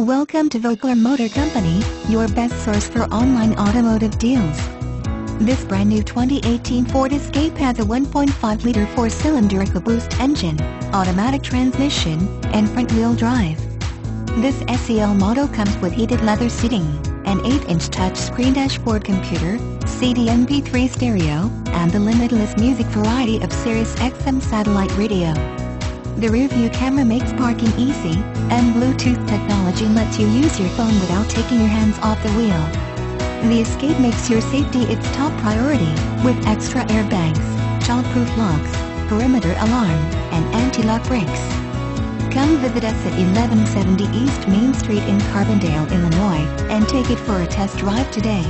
Welcome to Vogler Motor Company, your best source for online automotive deals. This brand new 2018 Ford Escape has a 1.5-liter four-cylinder EcoBoost engine, automatic transmission, and front-wheel drive. This SEL model comes with heated leather seating, an 8-inch touchscreen dashboard computer, CD MP3 stereo, and the limitless music variety of Sirius XM satellite radio. The rear-view camera makes parking easy, and Bluetooth technology lets you use your phone without taking your hands off the wheel. The Escape makes your safety its top priority, with extra airbags, child-proof locks, perimeter alarm, and anti-lock brakes. Come visit us at 1170 East Main Street in Carbondale, Illinois, and take it for a test drive today.